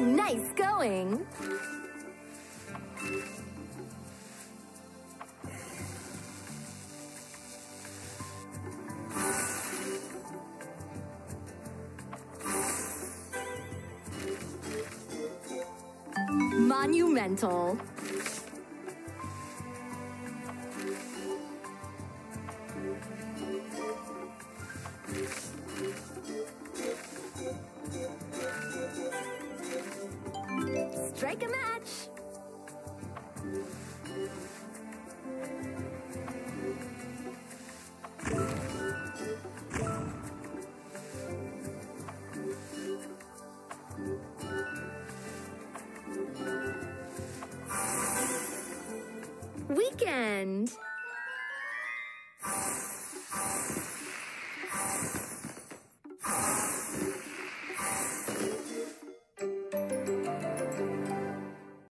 Nice going! Monumental. Strike a match! Weekend!